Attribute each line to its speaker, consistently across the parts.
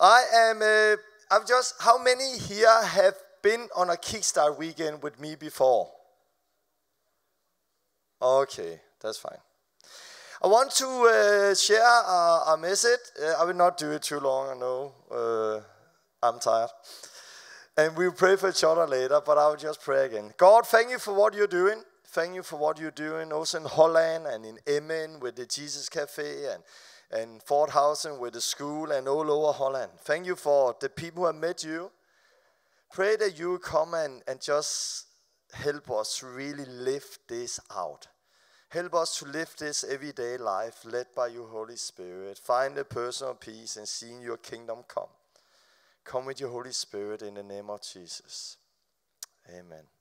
Speaker 1: I am, uh, I'm just, how many here have been on a Kickstart weekend with me before? Okay, that's fine. I want to uh, share a, a message. Uh, I will not do it too long, I know. Uh, I'm tired. And we'll pray for each other later, but I will just pray again. God, thank you for what you're doing. Thank you for what you're doing also in Holland and in Emmen with the Jesus Cafe and, and Fort Housen with the school and all over Holland. Thank you for the people who have met you. Pray that you come and, and just help us really live this out. Help us to live this everyday life led by your Holy Spirit. Find the personal peace and seeing your kingdom come. Come with your Holy Spirit in the name of Jesus. Amen.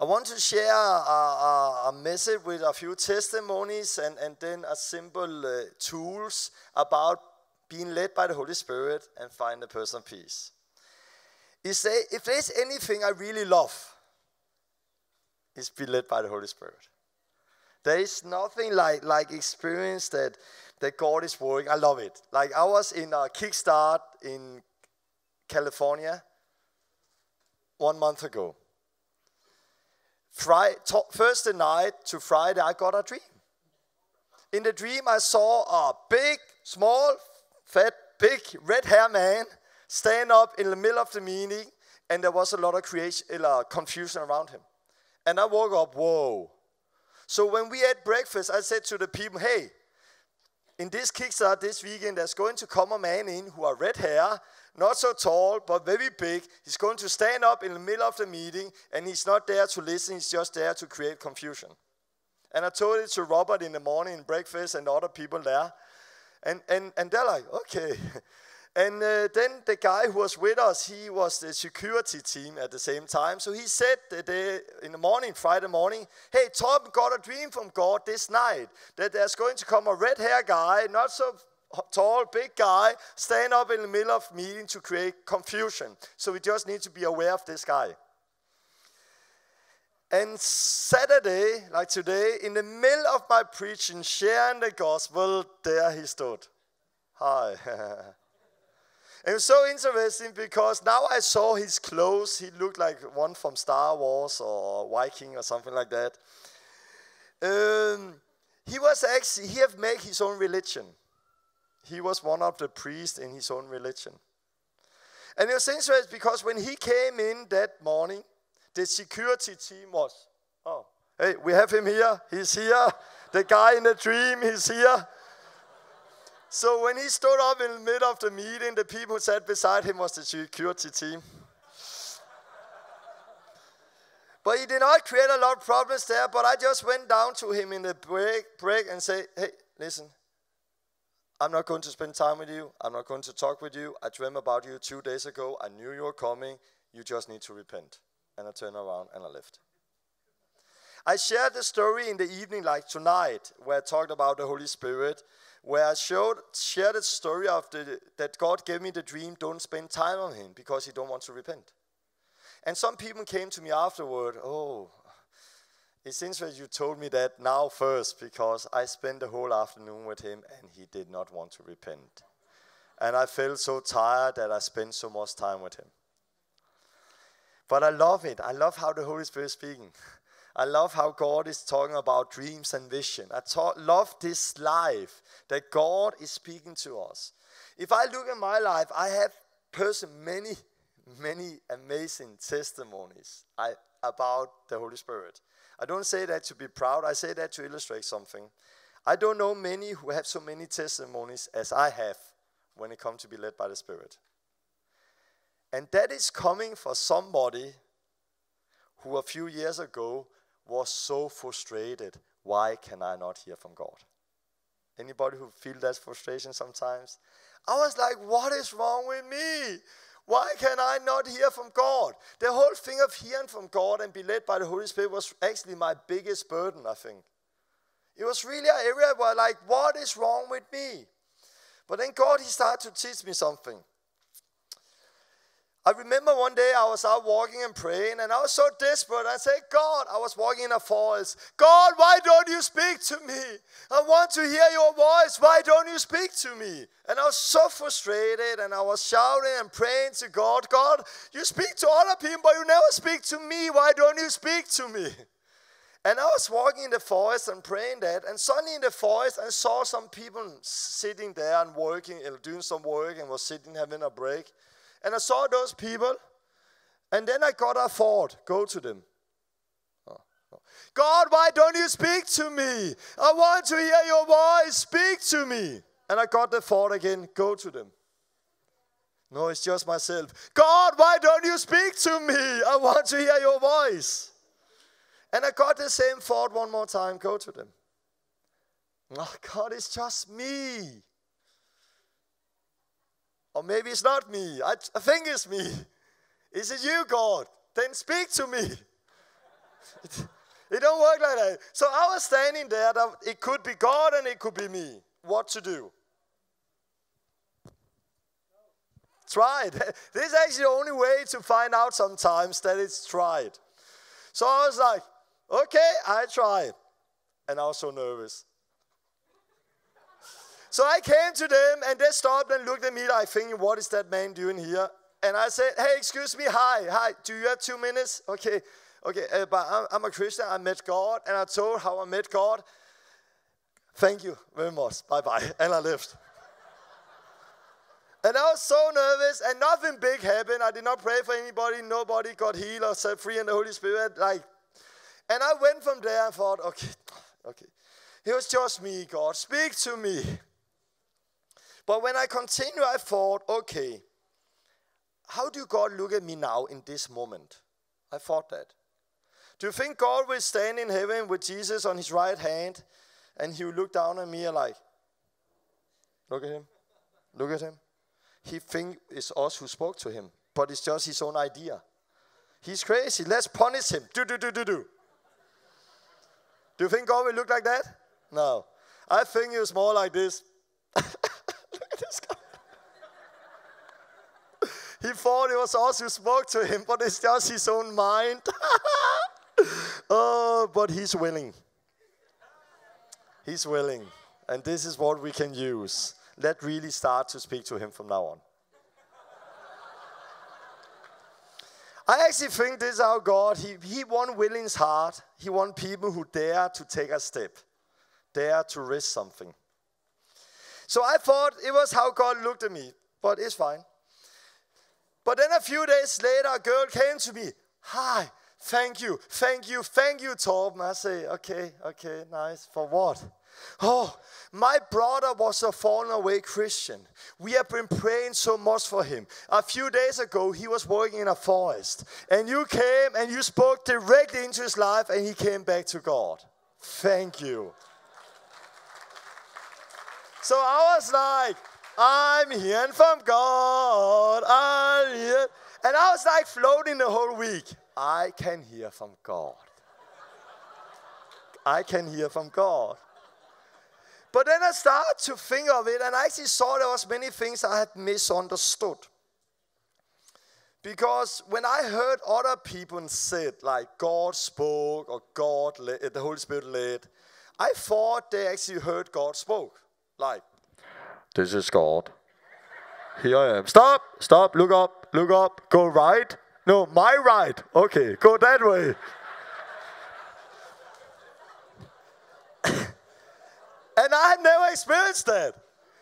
Speaker 1: I want to share a, a, a message with a few testimonies and, and then a simple uh, tools about being led by the Holy Spirit and find the personal peace. Is there, if there's anything I really love, is be led by the Holy Spirit. There is nothing like like experience that that God is working. I love it. Like I was in a kickstart in California one month ago. Friday, Thursday night to Friday, I got a dream. In the dream, I saw a big, small, fat, big, red hair man stand up in the middle of the meeting, and there was a lot of creation, uh, confusion around him. And I woke up, whoa, so when we had breakfast, I said to the people, hey, in this Kickstart this weekend, there's going to come a man in who are red hair, not so tall, but very big. He's going to stand up in the middle of the meeting, and he's not there to listen, he's just there to create confusion. And I told it to Robert in the morning in breakfast and other people there. And, and, and they're like, okay. And uh, then the guy who was with us, he was the security team at the same time. So he said the, in the morning, Friday morning, hey, Tom got a dream from God this night that there's going to come a red hair guy, not so tall, big guy, stand up in the middle of meeting to create confusion. So we just need to be aware of this guy. And Saturday, like today, in the middle of my preaching, sharing the gospel, there he stood. Hi. It was so interesting because now I saw his clothes. He looked like one from Star Wars or Viking or something like that. Um, he was actually, he had made his own religion. He was one of the priests in his own religion. And it was interesting because when he came in that morning, the security team was, oh, hey, we have him here. He's here. The guy in the dream, he's here. So when he stood up in the middle of the meeting, the people who sat beside him was the security team. but he did not create a lot of problems there, but I just went down to him in the break, break and say, hey, listen, I'm not going to spend time with you. I'm not going to talk with you. I dreamed about you two days ago. I knew you were coming. You just need to repent. And I turned around and I left. I shared the story in the evening, like tonight, where I talked about the Holy Spirit where I showed, shared a story of the, that God gave me the dream, don't spend time on him because he don't want to repent. And some people came to me afterward, oh, it seems that you told me that now first because I spent the whole afternoon with him and he did not want to repent. And I felt so tired that I spent so much time with him. But I love it. I love how the Holy Spirit is speaking. I love how God is talking about dreams and vision. I love this life that God is speaking to us. If I look at my life, I have person many, many amazing testimonies I, about the Holy Spirit. I don't say that to be proud. I say that to illustrate something. I don't know many who have so many testimonies as I have when it comes to be led by the Spirit. And that is coming for somebody who a few years ago was so frustrated. Why can I not hear from God? Anybody who feel that frustration sometimes? I was like, what is wrong with me? Why can I not hear from God? The whole thing of hearing from God and be led by the Holy Spirit was actually my biggest burden, I think. It was really an area where like, what is wrong with me? But then God, He started to teach me something. I remember one day I was out walking and praying, and I was so desperate. I said, God, I was walking in a forest. God, why don't you speak to me? I want to hear your voice. Why don't you speak to me? And I was so frustrated, and I was shouting and praying to God, God, you speak to other people, but you never speak to me. Why don't you speak to me? And I was walking in the forest and praying that, and suddenly in the forest I saw some people sitting there and working, doing some work, and was sitting having a break. And I saw those people, and then I got a thought go to them. Oh, oh. God, why don't you speak to me? I want to hear your voice. Speak to me. And I got the thought again go to them. No, it's just myself. God, why don't you speak to me? I want to hear your voice. And I got the same thought one more time go to them. Oh, God, it's just me. Or maybe it's not me. I, I think it's me. Is it you, God? Then speak to me. It, it don't work like that. So I was standing there. That it could be God and it could be me. What to do? Try it. This is actually the only way to find out sometimes that it's tried. So I was like, okay, I tried. And I was so nervous. So I came to them and they stopped and looked at me like thinking, what is that man doing here? And I said, hey, excuse me, hi, hi, do you have two minutes? Okay, okay, uh, but I'm, I'm a Christian, I met God, and I told how I met God. Thank you very much, bye bye, and I left. And I was so nervous, and nothing big happened. I did not pray for anybody. Nobody got healed or set free in the Holy Spirit. Like, and I went from there and thought, okay, okay, it was just me, God. Speak to me. But when I continue, I thought, okay, how do God look at me now in this moment? I thought that. Do you think God will stand in heaven with Jesus on his right hand and he will look down at me like, look at him, look at him? He think it's us who spoke to him, but it's just his own idea. He's crazy. Let's punish him. Do, do, do, do, do. Do you think God will look like that? No. I think it was more like this. He thought it was us who spoke to him, but it's just his own mind. oh, but he's willing. He's willing. And this is what we can use. Let really start to speak to him from now on. I actually think this is how God, he, he won Willing's heart. He won people who dare to take a step, dare to risk something. So I thought it was how God looked at me, but it's fine. But then a few days later, a girl came to me. Hi, thank you, thank you, thank you, Torben. I say, okay, okay, nice. For what? Oh, my brother was a fallen away Christian. We have been praying so much for him. A few days ago, he was working in a forest, and you came and you spoke directly into his life, and he came back to God. Thank you. So I was like, I'm hearing from God. Here. And I was like floating the whole week. I can hear from God. I can hear from God. But then I started to think of it, and I actually saw there was many things I had misunderstood. Because when I heard other people said, like God spoke or God, led, the Holy Spirit led, I thought they actually heard God spoke. Like, this is God. Here I am. Stop, stop, look up, look up, go right. No, my right. Okay, go that way. and I had never experienced that.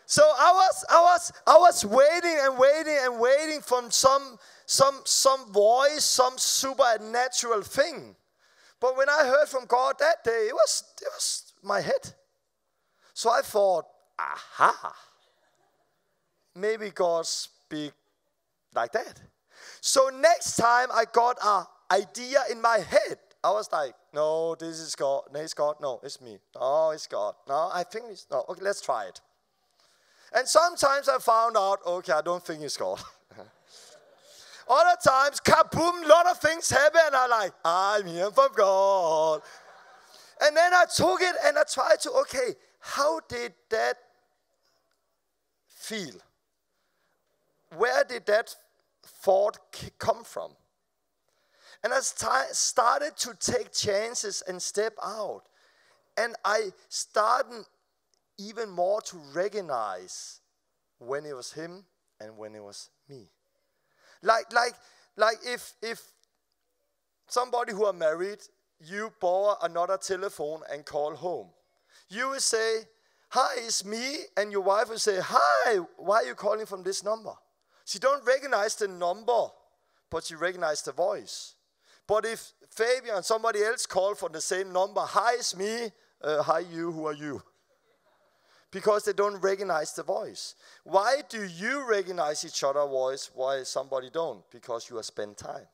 Speaker 1: So I was, I was, I was waiting and waiting and waiting from some, some, some voice, some supernatural thing. But when I heard from God that day, it was, it was my head. So I thought, aha maybe God speak like that. So next time I got a idea in my head, I was like, no, this is God. No, it's God. No, it's me. No, it's God. No, I think it's no. Okay, let's try it. And sometimes I found out, okay, I don't think it's God. Other times, kaboom, lot of things happen, and I'm like, I'm here from God. And then I took it and I tried to, okay, how did that feel? where did that thought come from? And I started to take chances and step out. And I started even more to recognize when it was him and when it was me. Like, like, like if, if somebody who are married, you borrow another telephone and call home. You will say, hi, it's me, and your wife will say, hi, why are you calling from this number? She don't recognize the number, but she recognize the voice. But if Fabian somebody else call from the same number, hi, it's me, uh, hi, you, who are you? Because they don't recognize the voice. Why do you recognize each other's voice Why somebody don't? Because you have spent time.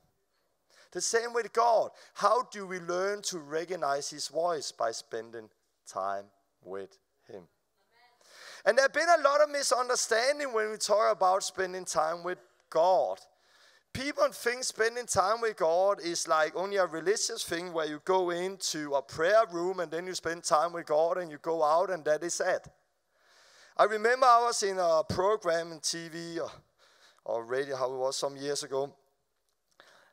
Speaker 1: The same with God. How do we learn to recognize His voice? By spending time with Him. Amen. And there have been a lot of misunderstanding when we talk about spending time with God. People think spending time with God is like only a religious thing where you go into a prayer room and then you spend time with God and you go out and that is it. I remember I was in a program in TV or, uh, or radio, how it was some years ago.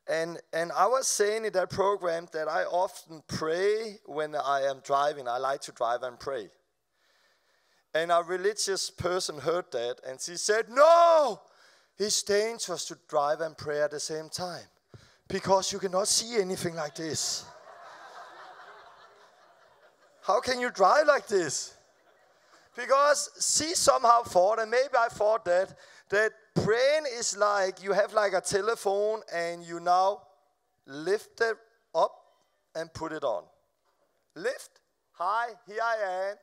Speaker 1: And, and I was saying in that program that I often pray when I am driving. I like to drive and pray. And a religious person heard that and she said, No, it's dangerous to drive and pray at the same time because you cannot see anything like this. How can you drive like this? Because she somehow thought, and maybe I thought that, that praying is like you have like a telephone and you now lift it up and put it on. Lift, hi, here I am.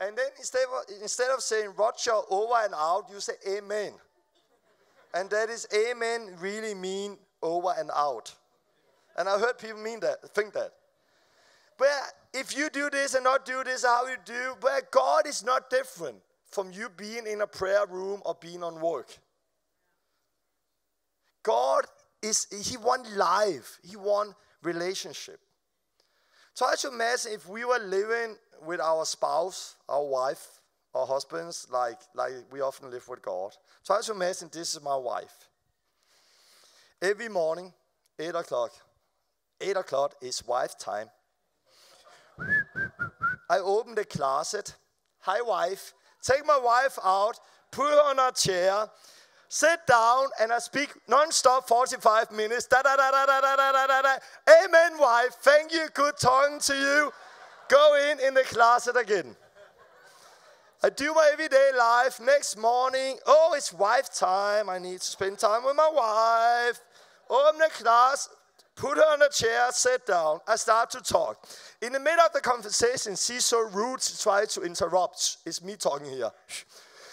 Speaker 1: And then instead of, instead of saying Roger over and out, you say Amen. And that is Amen really mean over and out. And I heard people mean that, think that. But if you do this and not do this, how you do, but God is not different from you being in a prayer room or being on work. God is, He want life, He want relationship. Try to imagine if we were living with our spouse, our wife, our husbands, like, like we often live with God. Try to imagine this is my wife. Every morning, 8 o'clock, 8 o'clock is wife time. I open the closet. Hi, wife. Take my wife out, put her on a chair, sit down, and I speak non-stop 45 minutes. Da, da, da, da, da, da, da, da, da. Amen, wife. Thank you. Good talking to you. Go in in the closet again. I do my everyday life. Next morning, oh, it's wife time. I need to spend time with my wife. Oh, Open the class, put her on a chair, sit down. I start to talk. In the middle of the conversation, she's so rude, she tries to interrupt. It's me talking here.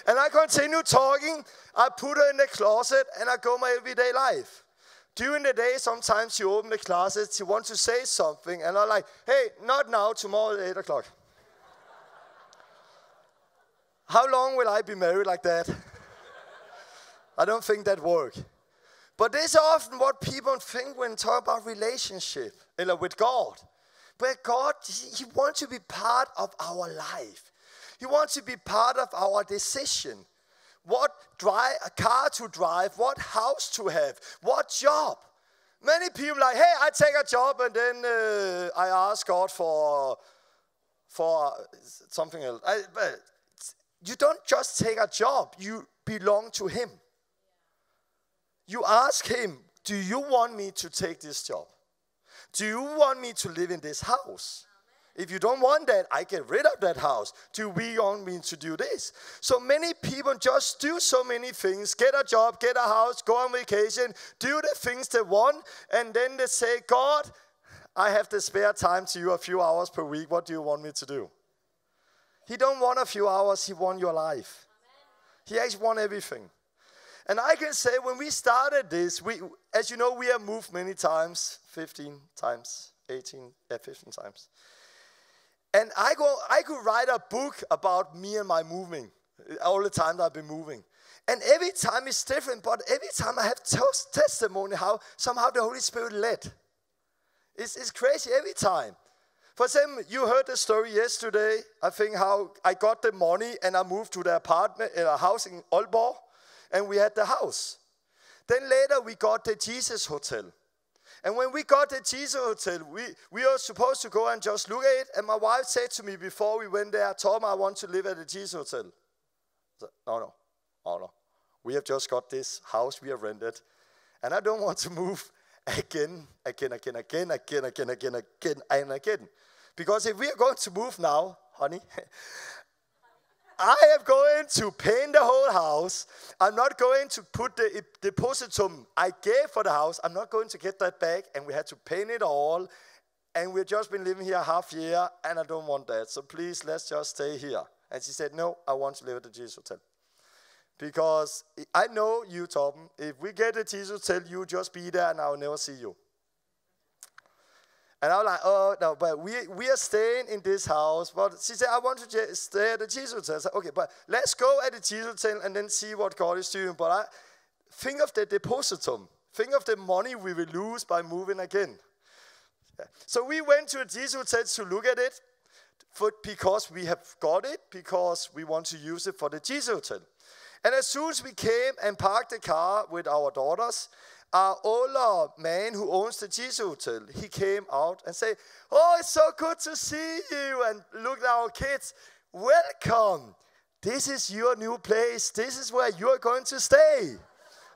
Speaker 1: And I continue talking. I put her in the closet and I go my everyday life. During the day, sometimes she open the closet, she wants to say something, and I'm like, hey, not now, tomorrow at 8 o'clock. How long will I be married like that? I don't think that work. But this is often what people think when talk about relationship with God. But God, He wants to be part of our life. He wants to be part of our decision. What a car to drive, what house to have, what job. Many people like, hey, I take a job and then uh, I ask God for for something else. I, you don't just take a job, you belong to Him. You ask Him, Do you want me to take this job? Do you want me to live in this house? If you don't want that, I get rid of that house. Do we want me to do this? So many people just do so many things get a job, get a house, go on vacation, do the things they want, and then they say, God, I have the spare time to you a few hours per week. What do you want me to do? He don't want a few hours, he want your life. He actually everything. And I can say when we started this, we, as you know, we have moved many times, 15 times, 18, yeah, 15 times. And I, go, I could write a book about me and my moving, all the time that I've been moving. And every time it's different, but every time I have testimony how somehow the Holy Spirit led. It's, it's crazy every time. For example, you heard the story yesterday, I think, how I got the money and I moved to the apartment, in a house in Aalborg, and we had the house. Then later we got the Jesus Hotel. And when we got the Jesus Hotel, we, we were supposed to go and just look at it. And my wife said to me before we went there, Tom, I want to live at the Jesus Hotel. Said, no, no, oh no. We have just got this house we have rented. And I don't want to move again, again, again, again, again, again, again, again, and again. Because if we are going to move now, honey, I am going to paint the whole house. I'm not going to put the depositum I gave for the house. I'm not going to get that back. And we had to paint it all. And we've just been living here half year, and I don't want that. So please, let's just stay here. And she said, No, I want to live at the Jesus Hotel. Because I know you, Tom. If we get the Jesus Hotel, you just be there, and I'll never see you. And I was like, oh, no, but we, we are staying in this house. But she said, I want to stay at the Jesus. I said, okay, but let's go at the Jesus Hotel and then see what God is doing. But I think of the depositum. Think of the money we will lose by moving again. Yeah. So we went to a Jesus Hotel to look at it for, because we have got it, because we want to use it for the Jesus Hotel. And as soon as we came and parked the car with our daughters, Ah, our older man who owns the Jesus Hotel, he came out and said, Oh, it's so good to see you. And look at our kids. Welcome. This is your new place. This is where you are going to stay.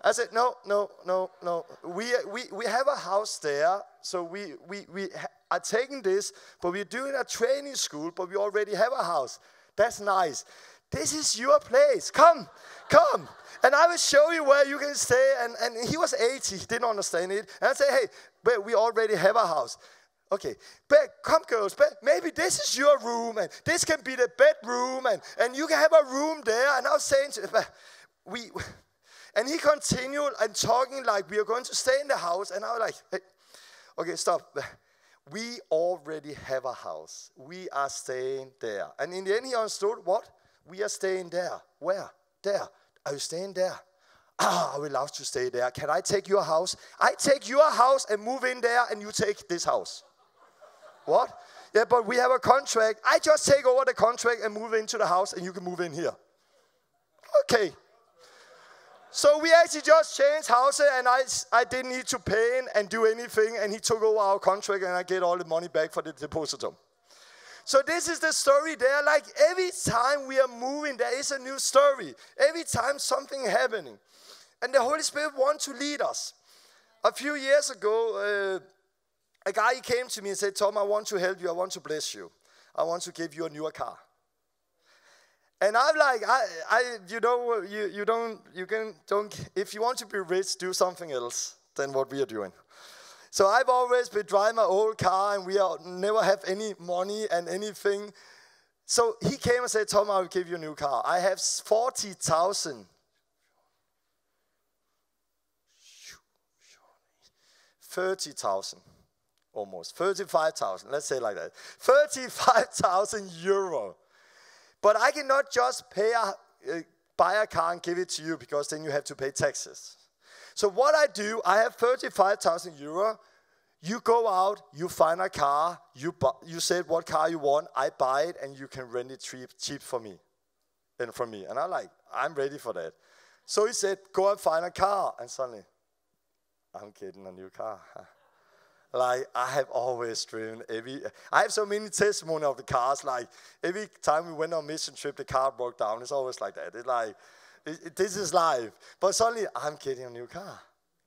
Speaker 1: I said, No, no, no, no. We, we, we have a house there. So we, we, we are taking this, but we're doing a training school, but we already have a house. That's nice. This is your place. Come, come. And I will show you where you can stay. And, and he was 80, he didn't understand it. And I said, hey, but we already have a house. Okay, but come girls, but maybe this is your room and this can be the bedroom and, and you can have a room there. And I was saying to we, and he continued and talking like we are going to stay in the house. And I was like, hey, okay, stop. We already have a house. We are staying there. And in the end, he understood what? We are staying there. Where? There. Are you staying there? Ah, I would love to stay there. Can I take your house? I take your house and move in there, and you take this house. what? Yeah, but we have a contract. I just take over the contract and move into the house, and you can move in here. Okay. So we actually just changed houses, and I, I didn't need to pay and do anything, and he took over our contract, and I get all the money back for the depositum. So this is the story there. Like every time we are moving, there is a new story. Every time something happening. And the Holy Spirit wants to lead us. A few years ago, uh, a guy came to me and said, Tom, I want to help you. I want to bless you. I want to give you a newer car. And I'm like, I, I, you know, you, you don't, you can, don't, if you want to be rich, do something else than what we are doing. So I've always been driving my old car and we are, never have any money and anything. So he came and said, Tom, I will give you a new car. I have 40,000. 30,000 almost 35,000 let's say like that 35,000 euro but I cannot just pay a, uh, buy a car and give it to you because then you have to pay taxes so what I do, I have 35,000 euro. You go out, you find a car, you, bu- you said what car you want, I buy it, and you can rent it cheap, cheap for me. And from me. And I'm like, I'm ready for that. So he said, go and find a car. And suddenly, I'm getting a new car. like I have always driven every I have so many testimony of the cars. Like every time we went on mission trip, the car broke down. It's always like that. It's like this is life. But suddenly, I'm getting a new car.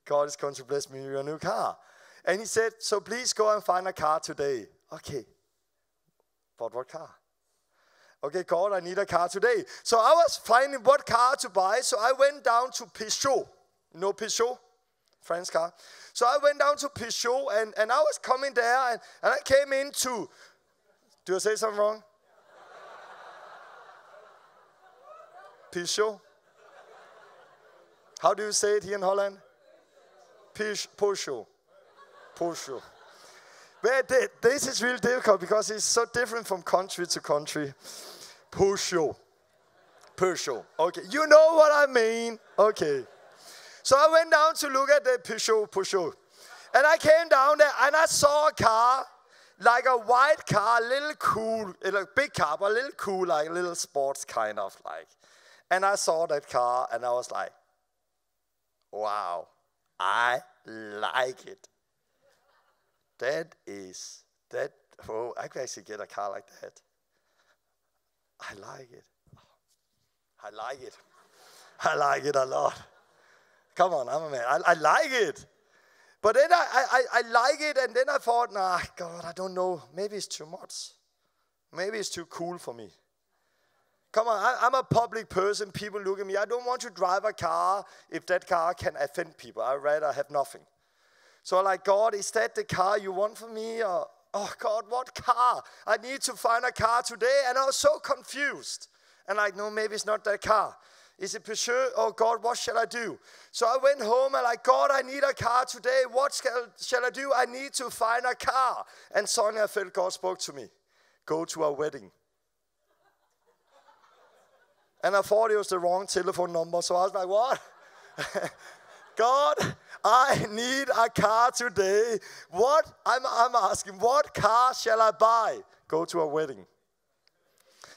Speaker 1: God is going to bless me with a new car. And he said, So please go and find a car today. Okay. But what car? Okay, God, I need a car today. So I was finding what car to buy. So I went down to Peugeot. No Peugeot? Friend's car. So I went down to Peugeot and, and I was coming there and, and I came into. Do I say something wrong? Peugeot. How do you say it here in Holland? Peugeot. Peugeot. But this is really difficult because it's so different from country to country. Peugeot. Peugeot. Okay, you know what I mean. Okay. So I went down to look at the Peugeot, Peugeot. And I came down there and I saw a car, like a white car, a little cool, a big car, but a little cool, like a little sports kind of like. And I saw that car and I was like, wow, I like it. That is, that, oh, I could actually get a car like that. I like it. I like it. I like it a lot. Come on, I'm a man. I, I like it. But then I, I, I like it, and then I thought, nah, God, I don't know. Maybe it's too much. Maybe it's too cool for me. Come on, I, am a public person. People look at me. I don't want to drive a car if that car can offend people. I'd rather have nothing. So I'm like, God, is that the car you want for me? Or, oh, God, what car? I need to find a car today. And I was so confused. And like, no, maybe it's not that car. Is it Peugeot? Oh God, what shall I do? So I went home and like, God, I need a car today. What shall, shall I do? I need to find a car. And suddenly I felt God spoke to me. Go to a wedding. And I thought it was the wrong telephone number. So I was like, what? God, I need a car today. What? I'm, I'm asking, what car shall I buy? Go to a wedding.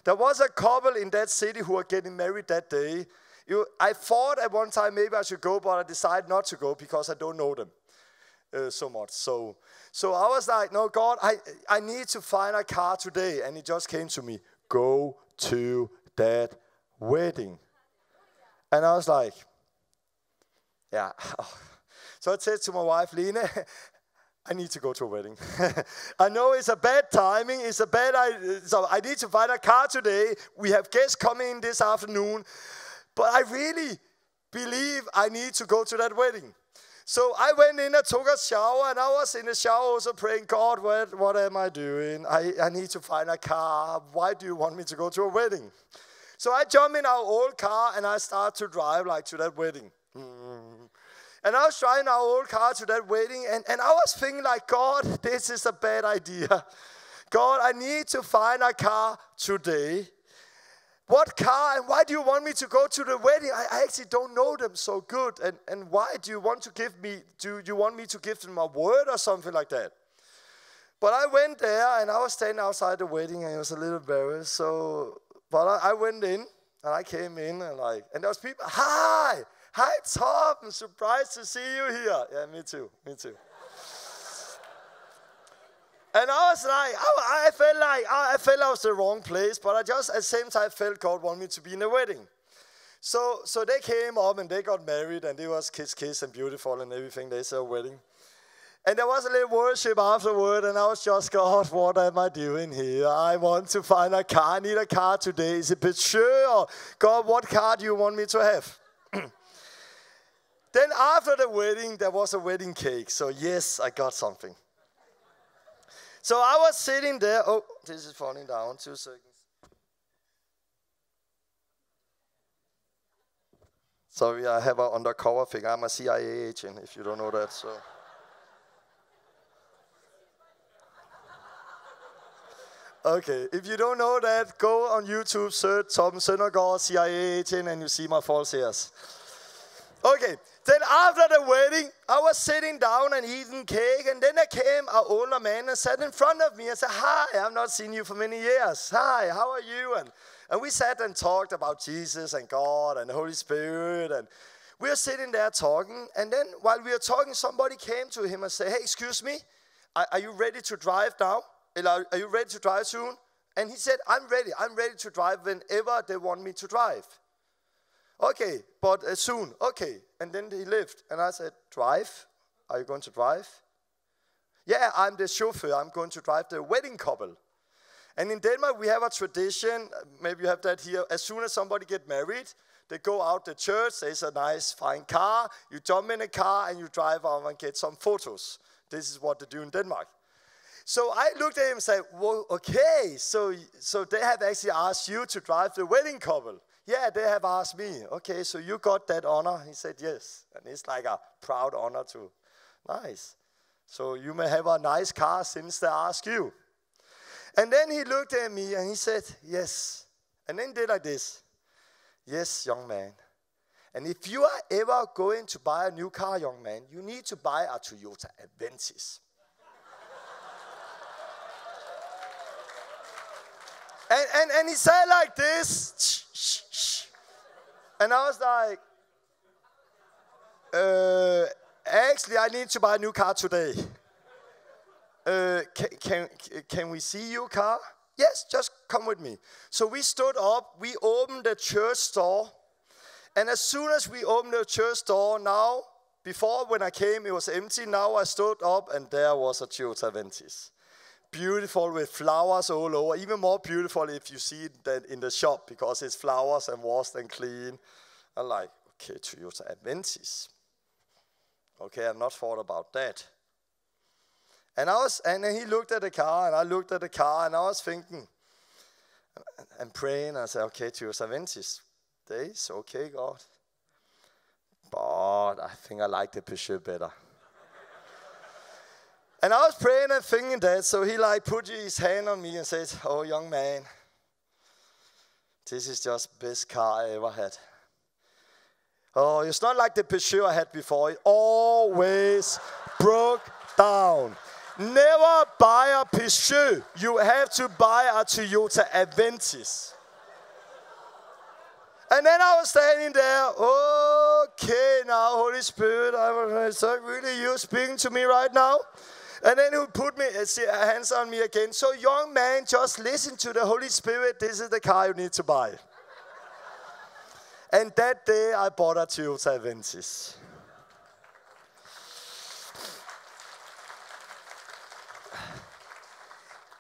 Speaker 1: There was a couple in that city who were getting married that day. You, I thought at one time maybe I should go, but I decided not to go because I don't know them uh, so much. So, so I was like, no, God, I, I need to find a car today. And it just came to me, go to that wedding. And I was like, yeah. So I said to my wife, Lena, I need to go to a wedding. I know it's a bad timing. It's a bad. I, so I need to find a car today. We have guests coming this afternoon, but I really believe I need to go to that wedding. So I went in, I took a shower, and I was in the shower also praying, God, what, what am I doing? I, I need to find a car. Why do you want me to go to a wedding? So I jump in our old car and I start to drive like to that wedding. And I was driving our old car to that wedding, and, and I was thinking, like, God, this is a bad idea. God, I need to find a car today. What car and why do you want me to go to the wedding? I, I actually don't know them so good. And, and why do you want to give me, do you want me to give them a word or something like that? But I went there and I was standing outside the wedding and I was a little embarrassed. So, but I, I went in and I came in and like, and there was people, hi, Hi, Tom. I'm surprised to see you here. Yeah, me too. Me too. And I was like, I, I felt like I, felt I was the wrong place, but I just at the same time felt God wanted me to be in a wedding. So, so they came up and they got married, and it was kiss, kiss, and beautiful and everything. They said wedding. And there was a little worship afterward, and I was just, God, oh, what am I doing here? I want to find a car. I need a car today. Is it Peugeot? God, what car do you want me to have? Then after the wedding, there was a wedding cake. So yes, I got something. So I was sitting there. Oh, this is falling down. Two seconds. Sorry, I have an undercover thing. I'm a CIA agent, if you don't know that. So. Okay, if you don't know that, go on YouTube, search Torben Søndergaard, CIA agent, and you see my false hairs. Okay, then after the wedding, I was sitting down and eating cake, and then there came an older man and sat in front of me and said, Hi, I've not seen you for many years. Hi, how are you? And, and we sat and talked about Jesus and God and the Holy Spirit. And we were sitting there talking, and then while we were talking, somebody came to him and said, Hey, excuse me, are, are you ready to drive now? Are you ready to drive soon? And he said, I'm ready. I'm ready to drive whenever they want me to drive. Okay, but uh, soon. Okay. And then he left. And I said, Drive? Are you going to drive? Yeah, I'm the chauffeur. I'm going to drive the wedding couple. And in Denmark, we have a tradition, maybe you have that here. As soon as somebody get married, they go out the church, there's a nice, fine car. You jump in a car and you drive out and get some photos. This is what they do in Denmark. So I looked at him and said, well, okay, so, so they have actually asked you to drive the wedding couple. Yeah, they have asked me, okay, so you got that honor? He said, yes. And it's like a proud honor too. Nice. So you may have a nice car since they ask you. And then he looked at me and he said, yes. And then did like this. Yes, young man. And if you are ever going to buy a new car, young man, you need to buy a Toyota Avensis. And, and, and he said like this and I was like, uh, actually, I need to buy a new car today. Uh, can, can, can we see your car? Yes, just come with me. So we stood up, we opened the church door, and as soon as we opened the church door, now, before when I came, it was empty. Now I stood up, and there was a Toyota Avensis. Beautiful with flowers all over, even more beautiful if you see it in the shop because it's flowers and washed and clean. I'm like, okay, Toyota Avensis. Okay, I've not thought about that. And I was, and he looked at the car, and I looked at the car, and I was thinking and praying. I said, okay, Toyota Avensis, days, okay, God. But I think I like the Peugeot better. And I was praying and thinking that, so he like put his hand on me and says, "Oh, young man, this is just best car I ever had." Oh, it's not like the Peugeot I had before. It always broke down. Never buy a Peugeot. You have to buy a Toyota Avensis. And then I was standing there, okay, now, Holy Spirit, I was, is that really you speaking to me right now? And then he put me uh, hands on me again. So, young man, just listen to the Holy Spirit. This is the car you need to buy. and that day, I bought a Toyota Avensis.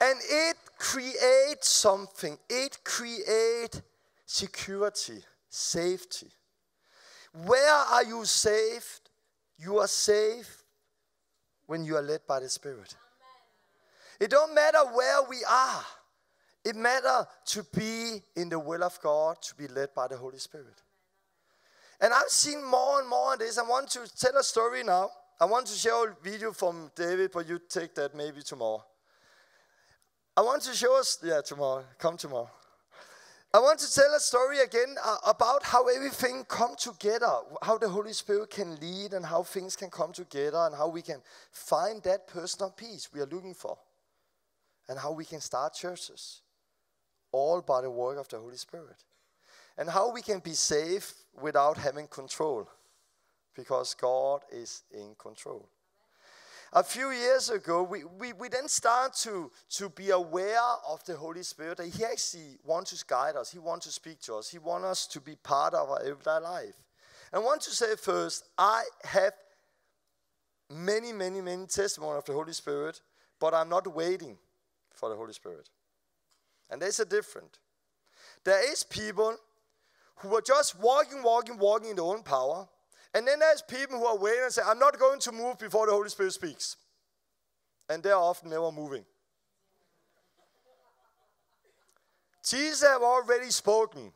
Speaker 1: And it creates something. It creates security, safety. Where are you saved? You are safe when you are led by the Spirit. It don't matter where we are. It matters to be in the will of God, to be led by the Holy Spirit. And I've seen more and more of this. I want to tell a story now. I want to show a video from David, but you take that maybe tomorrow. I want to show us, yeah, tomorrow. Come tomorrow. I want to tell a story again uh, about how everything come together, how the Holy Spirit can lead and how things can come together and how we can find that personal peace we are looking for. And how we can start churches all by the work of the Holy Spirit. And how we can be safe without having control because God is in control a few years ago, we, we, we then start to, to be aware of the Holy Spirit that He actually wants to guide us, He wants to speak to us, He wants us to be part of our everyday life. And I want to say first, I have many, many, many testimonies of the Holy Spirit, but I'm not waiting for the Holy Spirit. And there's a difference. There is people who are just walking, walking, walking in their own power, and then there's people who are waiting and say, I'm not going to move before the Holy Spirit speaks. And they're often never moving. Jesus have already spoken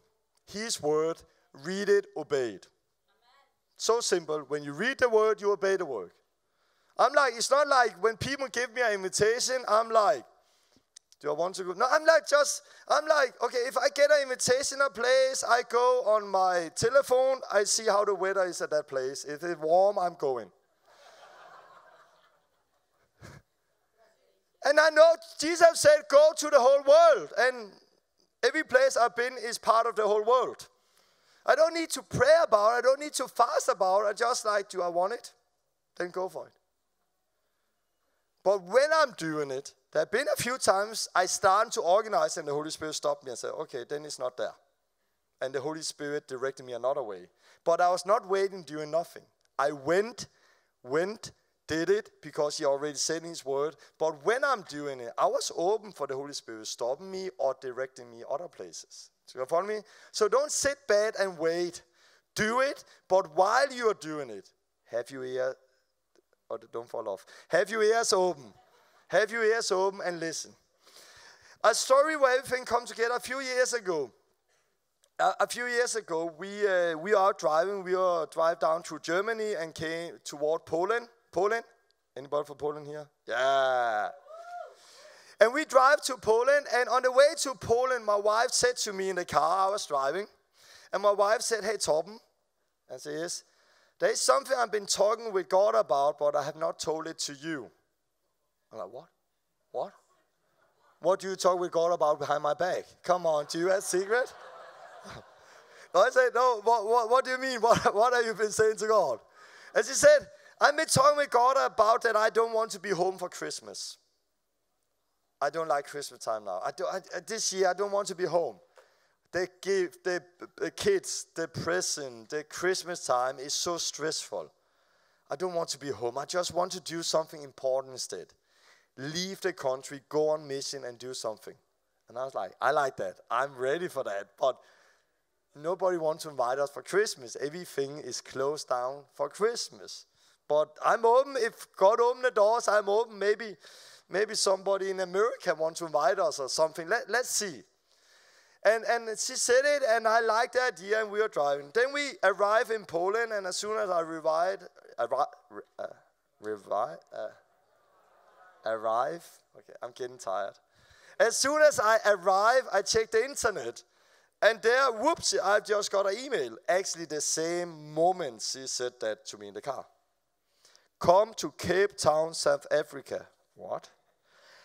Speaker 1: his word, read it, obey it. So simple. When you read the word, you obey the word. I'm like, it's not like when people give me an invitation, I'm like, do I want to go? No, I'm like just, I'm like, okay, if I get an invitation a place, I go on my telephone, I see how the weather is at that place. If it's warm, I'm going. and I know Jesus said, go to the whole world. And every place I've been is part of the whole world. I don't need to pray about it. I don't need to fast about it. I just like, do I want it? Then go for it. But when I'm doing it, there have been a few times I started to organize and the Holy Spirit stopped me and said, okay, then it's not there. And the Holy Spirit directed me another way. But I was not waiting, doing nothing. I went, went, did it because He already said in His word. But when I'm doing it, I was open for the Holy Spirit stopping me or directing me other places. Do you follow me? So don't sit back and wait. Do it, but while you're doing it, have your ear, or don't fall off, have your ears open. Have your ears open and listen. A story where everything come together a few years ago. A few years ago, we, uh, we are driving. We were drive down through Germany and came toward Poland. Poland? Anybody from Poland here? Yeah. And we drive to Poland, and on the way to Poland, my wife said to me in the car I was driving, and my wife said, Hey, Torben. I said, Yes. There is something I've been talking with God about, but I have not told it to you. I'm like, what? What? What do you talk with God about behind my back? Come on, do you have a secret? I said, no, what, what, what do you mean? What, what have you been saying to God? As he said, I've been talking with God about that I don't want to be home for Christmas. I don't like Christmas time now. I do, I, this year, I don't want to be home. The give the, the kids, the present, the Christmas time is so stressful. I don't want to be home. I just want to do something important instead. Leave the country, go on mission, and do something. And I was like, I like that. I'm ready for that. But nobody wants to invite us for Christmas. Everything is closed down for Christmas. But I'm open. If God open the doors, I'm open. Maybe Maybe somebody in America wants to invite us or something. Let, let's see. And, and she said it, and I liked the idea, and we were driving. Then we arrive in Poland, and as soon as I arrived, arri- uh, revive, uh, arrive, okay, I'm getting tired. As soon as I arrive, I check the internet, and there, whoops, I've just got an email. Actually, the same moment she said that to me in the car. Come to Cape Town, South Africa. What?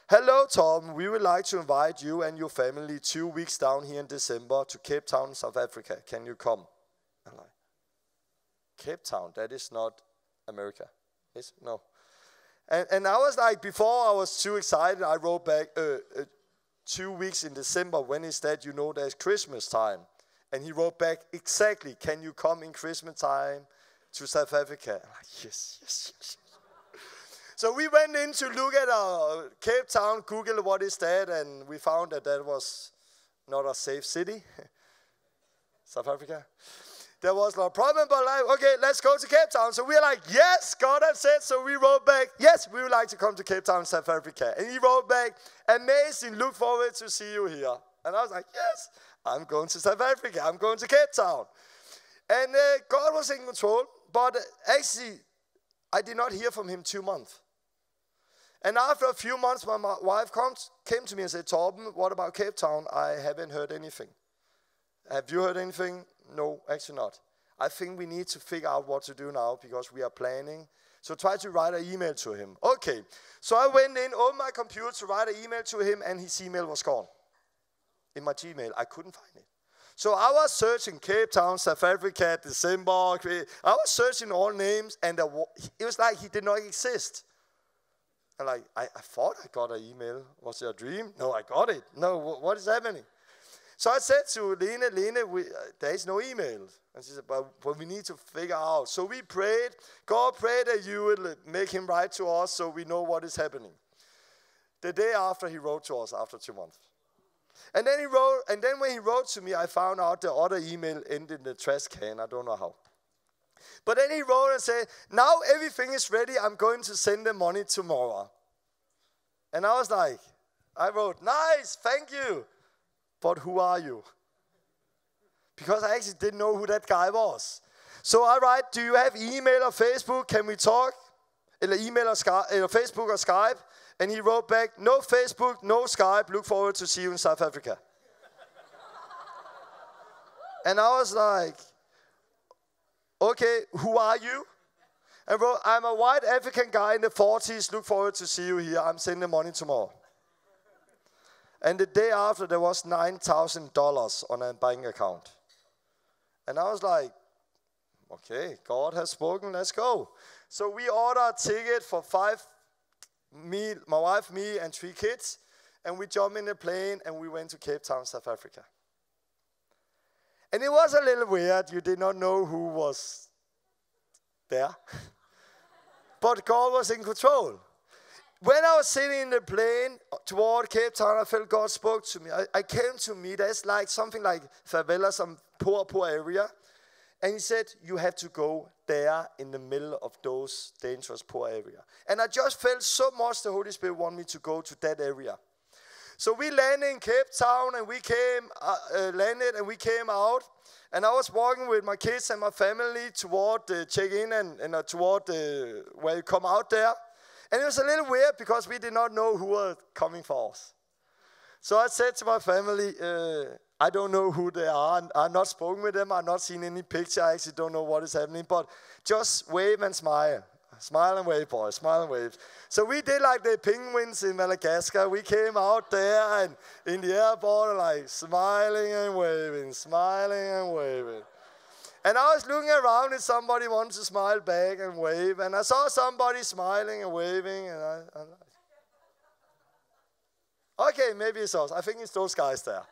Speaker 1: Hello, Tom. We would like to invite you and your family two weeks down here in December to Cape Town, South Africa. Can you come? Cape Town, that is not America. Is no. And, and I was like, before I was too excited, I wrote back, uh, uh, two weeks in December, when is that? You know, there's Christmas time. And he wrote back, exactly, can you come in Christmas time to South Africa? Like, yes, yes, yes. So we went in to look at our Cape Town, Google what is that, and we found that that was not a safe city. South Africa. There was no problem, but like, okay, let's go to Cape Town. So we are like, yes, God has said. So we wrote back, yes, we would like to come to Cape Town, South Africa. And he wrote back, amazing, look forward to see you here. And I was like, yes, I'm going to South Africa. I'm going to Cape Town. And uh, God was in control, but actually, I did not hear from him two months. And after a few months, my wife comes, came to me and said, Torben, what about Cape Town? I haven't heard anything. Have you heard anything? No, actually not. I think we need to figure out what to do now because we are planning. So try to write an email to him. Okay. So I went in, on my computer to write an email to him, and his email was gone. In my Gmail, I couldn't find it. So I was searching Cape Town, South Africa, December. I was searching all names, and it was like he did not exist. And like, I, I thought I got an email. Was it a dream? No, I got it. No, what is happening? So I said to Lena, Lena, we, uh, there is no email. And she said, but, but we need to figure out. So we prayed. God prayed that you would make him write to us so we know what is happening. The day after, he wrote to us after two months. And then he wrote, and then when he wrote to me, I found out the other email ended in the trash can. I don't know how. But then he wrote and said, Now everything is ready. I'm going to send the money tomorrow. And I was like, I wrote, Nice, thank you. But who are you? Because I actually didn't know who that guy was. So I write, Do you have email or Facebook? Can we talk? Eller email or, Skype, eller Facebook or Skype? And he wrote back, No Facebook, no Skype. Look forward to see you in South Africa. and I was like, Okay, who are you? And wrote, I'm a white African guy in the 40s. Look forward to see you here. I'm sending the money tomorrow. And the day after, there was $9,000 on a bank account. And I was like, okay, God has spoken, let's go. So we ordered a ticket for five, me, my wife, me, and three kids. And we jumped in the plane and we went to Cape Town, South Africa. And it was a little weird. You did not know who was there. but God was in control. When I was sitting in the plane toward Cape Town, I felt God spoke to me. I, I came to me, there's like something like favela, some poor, poor area. And he said, You have to go there in the middle of those dangerous poor area. And I just felt so much the Holy Spirit want me to go to that area. So we landed in Cape Town and we came, uh, uh, landed and we came out. And I was walking with my kids and my family toward the check-in and, and uh, toward the, where you come out there. And it was a little weird because we did not know who was coming for us. So I said to my family, uh, I don't know who they are. I've not spoken with them. I've not seen any picture. I actually don't know what is happening. But just wave and smile. Smile and wave, boys. Smile and wave. So we did like the penguins in Madagascar. We came out there and in the airport, like smiling and waving, smiling and waving. And I was looking around and somebody wanted to smile back and wave. And I saw somebody smiling and waving. And I, okay, maybe it's us. I think it's those guys there.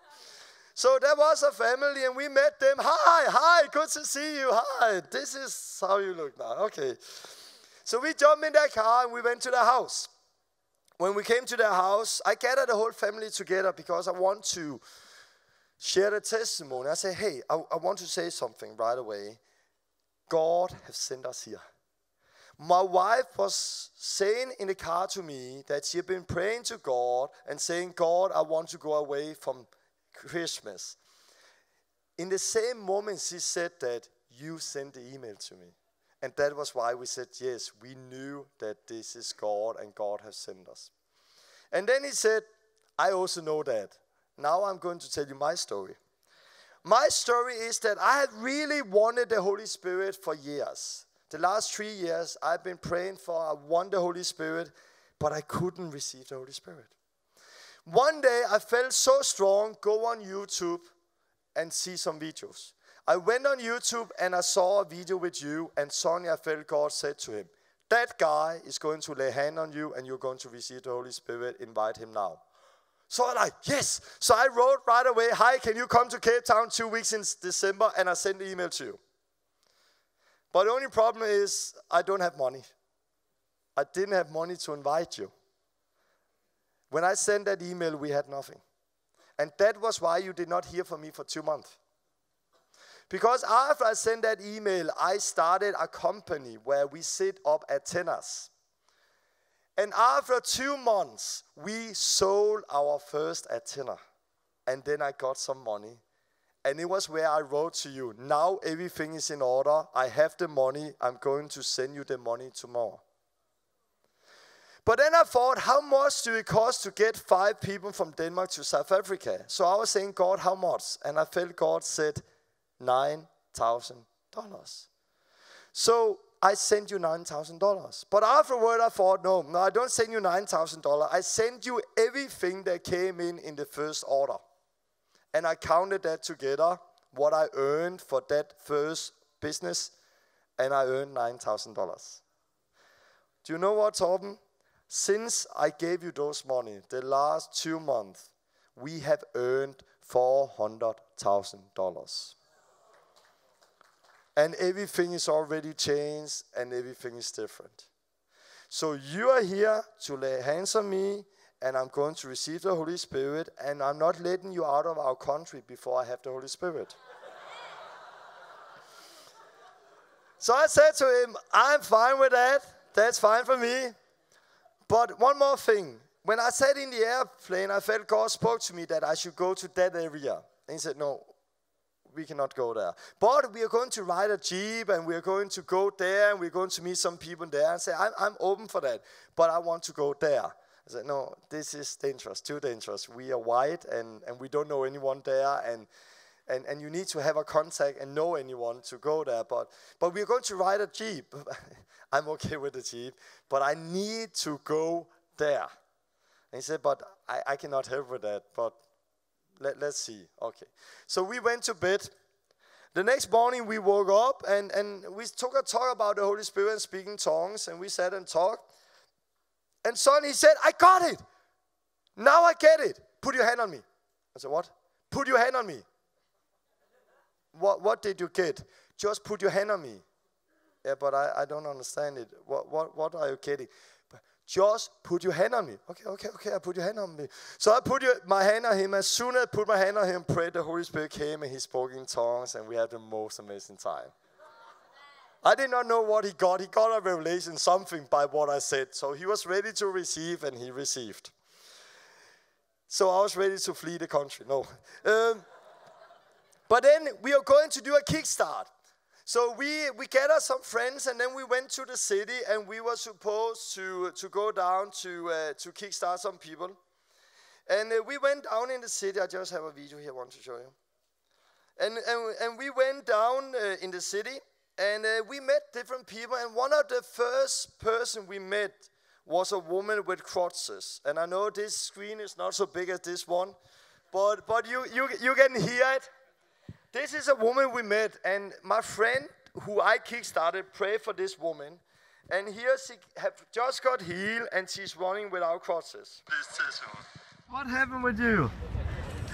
Speaker 1: So there was a family and we met them. Hi, hi, good to see you. Hi, this is how you look now. Okay. So we jumped in their car and we went to their house. When we came to their house, I gathered the whole family together because I want to share the testimony. I say, hey, I, I want to say something right away. God has sent us here. My wife was saying in the car to me that she had been praying to God and saying, God, I want to go away from Christmas. In the same moment, she said that you sent the email to me. And that was why we said, yes, we knew that this is God and God has sent us. And then he said, I also know that. Now I'm going to tell you my story. My story is that I had really wanted the Holy Spirit for years. The last three years, I've been praying for, I want the Holy Spirit, but I couldn't receive the Holy Spirit. One day, I felt so strong, go on YouTube and see some videos. I went on YouTube and I saw a video with you, and Sonia felt God said to him, That guy is going to lay hand on you and you're going to receive the Holy Spirit. Invite him now. So I like, yes. So I wrote right away, hi, can you come to Cape Town two weeks in December? And I sent the email to you. But the only problem is I don't have money. I didn't have money to invite you. When I sent that email, we had nothing. And that was why you did not hear from me for two months. Because after I sent that email, I started a company where we set up antennas. And after two months, we sold our first antenna. And then I got some money. And it was where I wrote to you, now everything is in order. I have the money. I'm going to send you the money tomorrow. But then I thought, how much do it cost to get five people from Denmark to South Africa? So I was saying, God, how much? And I felt God said, $9,000. So I send you $9,000. But afterward, I thought, no, no, I don't send you $9,000. I send you everything that came in in the first order. And I counted that together, what I earned for that first business, and I earned $9,000. Do you know what, Torben? Since I gave you those money, the last two months, we have earned $400,000 and everything is already changed and everything is different. So you are here to lay hands on me and I'm going to receive the Holy Spirit and I'm not letting you out of our country before I have the Holy Spirit. so I said to him, I'm fine with that. That's fine for me. But one more thing. When I sat in the airplane, I felt God spoke to me that I should go to that area. And he said, No, we cannot go there. But we are going to ride a Jeep and we are going to go there and we're going to meet some people there and say, I'm, I'm open for that, but I want to go there. I said, no, this is dangerous, too dangerous. We are white and, and we don't know anyone there and, and, and you need to have a contact and know anyone to go there. But, but we're going to ride a Jeep. I'm okay with the Jeep, but I need to go there. And he said, but I, I cannot help with that, but let, let's see. Okay. So we went to bed. The next morning we woke up and, and we took a talk about the Holy Spirit and speaking tongues, and we sat and talked. And son, he said, I got it. Now I get it. Put your hand on me. I said, What? Put your hand on me. What, what did you get? Just put your hand on me. Yeah, but I, I don't understand it. What, what, what are you getting? Just put your hand on me. Okay, okay, okay, I put your hand on me. So I put your, my hand on him. As soon as I put my hand on him, prayed, the Holy Spirit came and he spoke in tongues, and we had the most amazing time. I did not know what he got. He got a revelation, something by what I said. So he was ready to receive, and he received. So I was ready to flee the country. No. Um, but then we are going to do a kickstart. So we, we gathered some friends and then we went to the city and we were supposed to, to go down to, uh, to kickstart some people. And uh, we went down in the city. I just have a video here I want to show you. And, and, and we went down uh, in the city and uh, we met different people. And one of the first person we met was a woman with crutches. And I know this screen is not so big as this one, but, but you, you, you can hear it. This is a woman we met, and my friend who I kickstarted prayed for this woman. And here she have just got healed and she's running without crutches. What happened with you?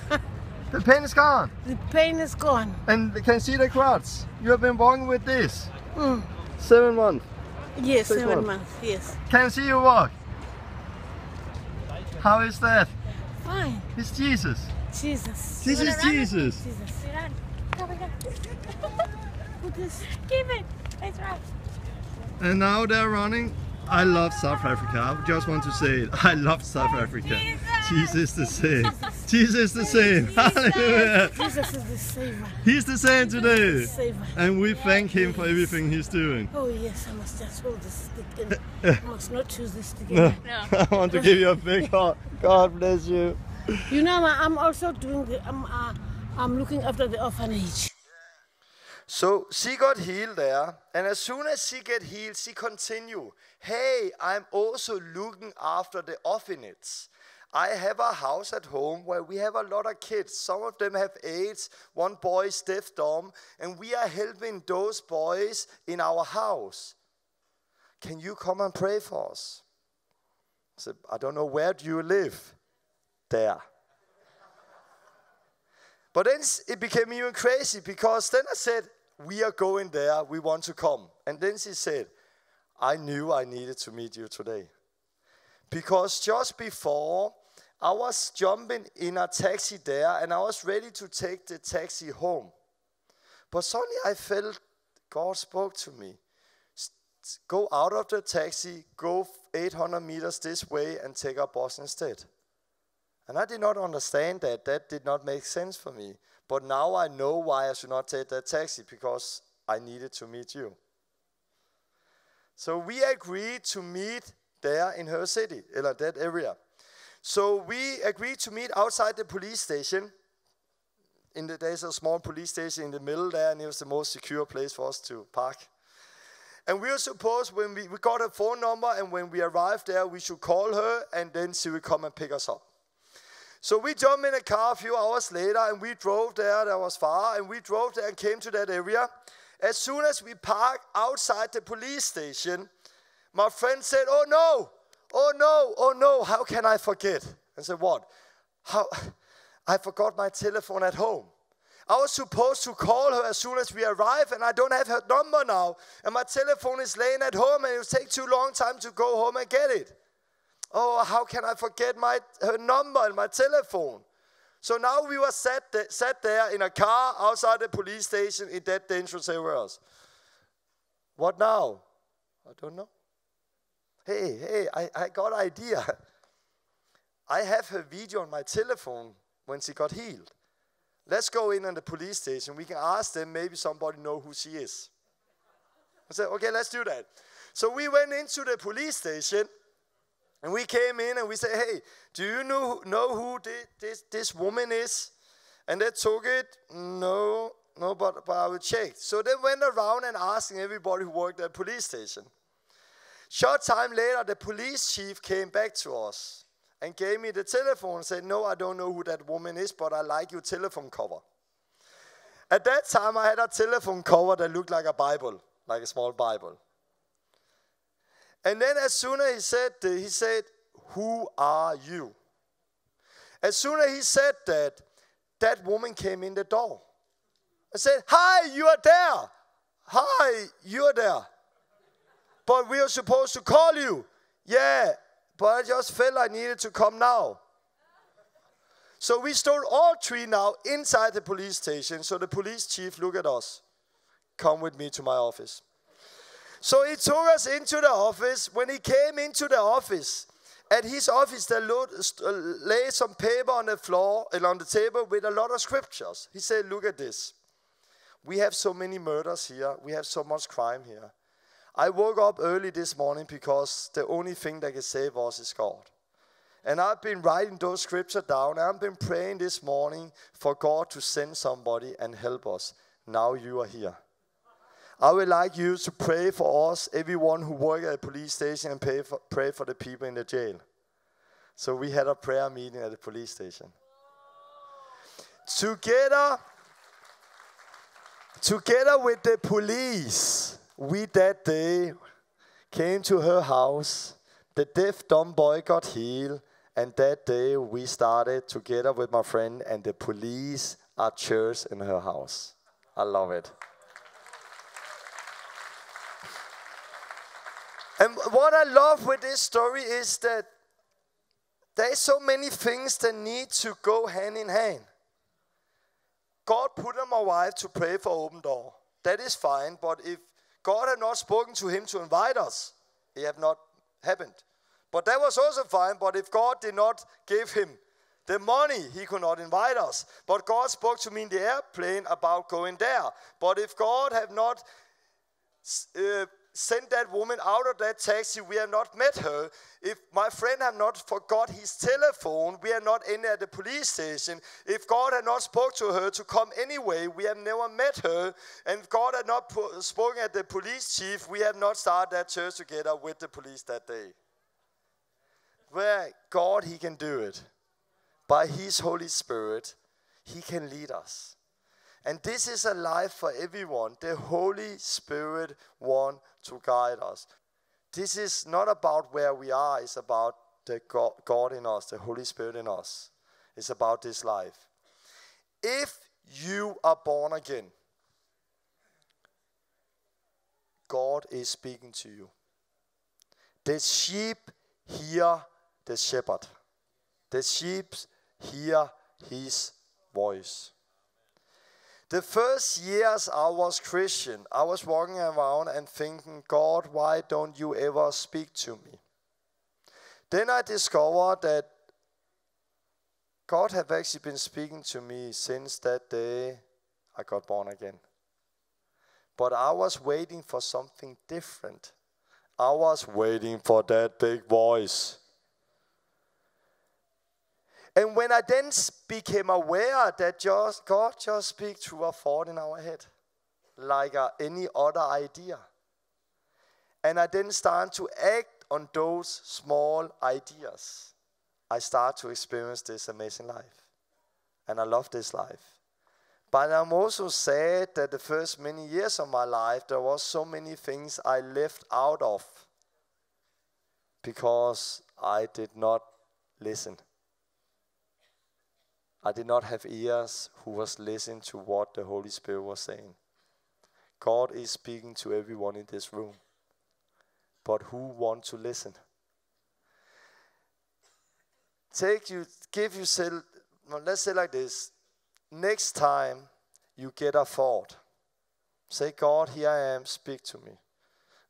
Speaker 1: the pain is gone.
Speaker 2: The pain is gone.
Speaker 1: And you can see the crutch. You have been walking with this.
Speaker 2: Mm.
Speaker 1: Seven months.
Speaker 2: Yes,
Speaker 1: Six
Speaker 2: seven
Speaker 1: months.
Speaker 2: months. Yes.
Speaker 1: Can see you walk. How is that?
Speaker 2: Fine.
Speaker 1: It's Jesus.
Speaker 2: Jesus.
Speaker 1: This is Jesus.
Speaker 2: Jesus. Put this.
Speaker 3: Keep it. That's right.
Speaker 1: And now they're running. I love South Africa. I just want to say it. I love South Africa. Jesus is the same. Jesus is the same. Hallelujah.
Speaker 2: Jesus is the savior.
Speaker 1: He's the same today.
Speaker 2: Savior.
Speaker 1: And we thank him for everything he's doing.
Speaker 2: Oh yes, I must just hold this stick. I must not choose this stick
Speaker 1: No,
Speaker 2: in.
Speaker 1: I want to give you a big hug. God bless you.
Speaker 2: You know, I'm also doing the. I'm. Uh, I'm looking after the orphanage.
Speaker 1: So she got healed there, and as soon as she get healed, she continue. Hey, I'm also looking after the orphanage. I have a house at home where we have a lot of kids. Some of them have AIDS. One boy is deaf dumb, and we are helping those boys in our house. Can you come and pray for us? I said, I don't know where do you live. There. But then it became even crazy because then I said, We are going there, we want to come. And then she said, I knew I needed to meet you today. Because just before, I was jumping in a taxi there and I was ready to take the taxi home. But suddenly I felt God spoke to me. Go out of the taxi, go 800 meters this way, and take a bus instead. And I did not understand that. That did not make sense for me. But now I know why I should not take that taxi because I needed to meet you. So we agreed to meet there in her city, in that area. So we agreed to meet outside the police station. In the there's a small police station in the middle there, and it was the most secure place for us to park. And we were supposed when we, we got her phone number, and when we arrived there, we should call her, and then she would come and pick us up. So we jumped in a car a few hours later and we drove there. That was far. And we drove there and came to that area. As soon as we parked outside the police station, my friend said, Oh no, oh no, oh no, how can I forget? I said, What? How? I forgot my telephone at home. I was supposed to call her as soon as we arrive, and I don't have her number now. And my telephone is laying at home, and it will take too long time to go home and get it. Oh, how can I forget my her number and my telephone? So now we were sat, sat there in a car outside the police station in that dangerous areas. What now? I don't know. Hey, hey, I, I got idea. I have her video on my telephone when she got healed. Let's go in on the police station. We can ask them, maybe somebody know who she is. I said, okay, let's do that. So we went into the police station and we came in and we said, hey, do you know, know who thi- this, this woman is? And they took it. No, no, but, but I will check. So they went around and asking everybody who worked at the police station. Short time later, the police chief came back to us and gave me the telephone and said, no, I don't know who that woman is, but I like your telephone cover. At that time, I had a telephone cover that looked like a Bible, like a small Bible. And then as soon as he said that, he said, Who are you? As soon as he said that, that woman came in the door. I said, Hi, you are there. Hi, you are there. But we are supposed to call you. Yeah, but I just felt I needed to come now. So we stood all three now inside the police station. So the police chief looked at us. Come with me to my office. So he took us into the office. When he came into the office, at his office, there uh, lay some paper on the floor and on the table with a lot of scriptures. He said, Look at this. We have so many murders here. We have so much crime here. I woke up early this morning because the only thing that can save us is God. And I've been writing those scriptures down. I've been praying this morning for God to send somebody and help us. Now you are here. I would like you to pray for us, everyone who work at the police station, and pray for, pray for the people in the jail. So we had a prayer meeting at the police station. Together, Together with the police, we that day came to her house. The deaf dumb boy got healed, and that day we started together with my friend and the police at church in her house. I love it. And what I love with this story is that there's so many things that need to go hand in hand. God put on my wife to pray for open door. That is fine, but if God had not spoken to him to invite us, it have not happened. But that was also fine, but if God did not give him the money, he could not invite us. But God spoke to me in the airplane about going there. But if God had not uh, sent that woman out of that taxi, we have not met her. If my friend had not forgot his telephone, we are not in at the police station. If God had not spoke to her to come anyway, we have never met her. And if God had not spoken at the police chief, we have not started that church together with the police that day. Where God, He can do it. By His Holy Spirit, He can lead us. And this is a life for everyone. The Holy Spirit want to guide us. This is not about where we are, it's about the God in us, the Holy Spirit in us. It's about this life. If you are born again, God is speaking to you. The sheep hear the shepherd. The sheep hear his voice. The first years I was Christian, I was walking around and thinking, God, why don't you ever speak to me? Then I discovered that God had actually been speaking to me since that day I got born again. But I was waiting for something different. I was waiting for that big voice. And when I then became aware that just God just speaks through a thought in our head, like uh, any other idea, and I then start to act on those small ideas, I start to experience this amazing life. And I love this life. But I'm also sad that the first many years of my life, there was so many things I left out of because I did not listen. I did not have ears who was listening to what the Holy Spirit was saying. God is speaking to everyone in this room. But who want to listen? Take you, give yourself, let's say like this. Next time you get a thought, say, God, here I am, speak to me.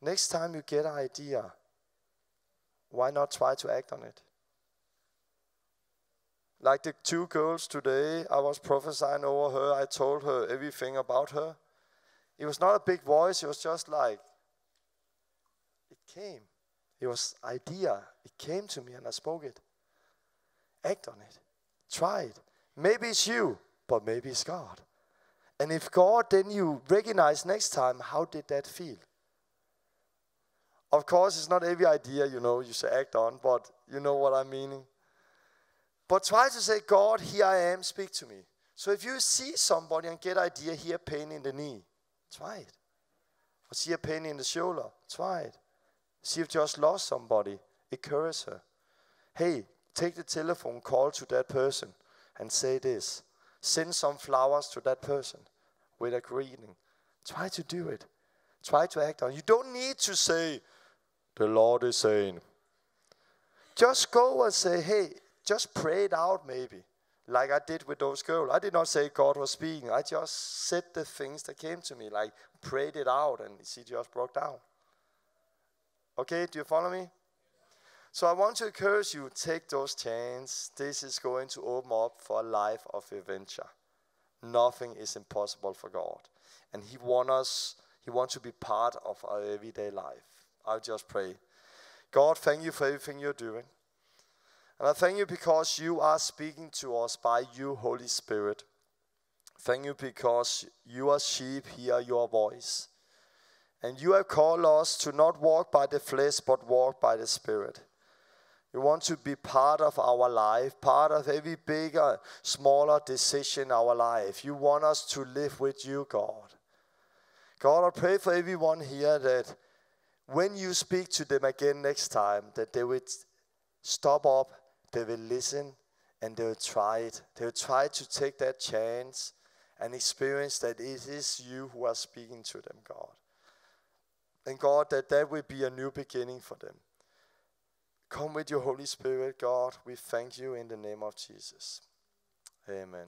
Speaker 1: Next time you get an idea, why not try to act on it? Like the two girls today, I was prophesying over her. I told her everything about her. It was not a big voice, it was just like, it came. It was idea. It came to me and I spoke it. Act on it. Try it. Maybe it's you, but maybe it's God. And if God, then you recognize next time, how did that feel? Of course, it's not every idea, you know, you should act on, but you know what I'm meaning. But try to say, God, here I am, speak to me. So if you see somebody and get idea, here pain in the knee, try it. Or see a pain in the shoulder, try it. See if just lost somebody, encourage her. Hey, take the telephone, call to that person and say this. Send some flowers to that person with a greeting. Try to do it. Try to act on. You don't need to say, the Lord is saying. Just go and say, hey, just pray it out maybe, like I did with those girls. I did not say God was speaking. I just said the things that came to me, like prayed it out, and she just broke down. Okay, do you follow me? So I want to encourage you, take those chances. This is going to open up for a life of adventure. Nothing is impossible for God. And He wants us, He wants to be part of our everyday life. I'll just pray. God, thank you for everything you're doing. And I thank you because you are speaking to us by you, Holy Spirit. Thank you because you are sheep, hear your voice. And you have called us to not walk by the flesh, but walk by the Spirit. You want to be part of our life, part of every bigger, smaller decision in our life. You want us to live with you, God. God, I pray for everyone here that when you speak to them again next time, that they would stop up, they will listen, and they will try it. They will try to take that chance and experience that it is you who are speaking to them, God. And God, that that will be a new beginning for them. Come with your Holy Spirit, God. We thank you in the name of Jesus. Amen.